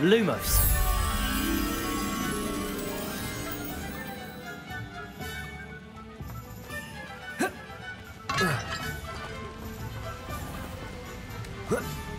Lumos. Huh.